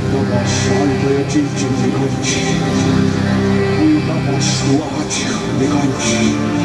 我把所有的真情都给你，我把所有的爱给你。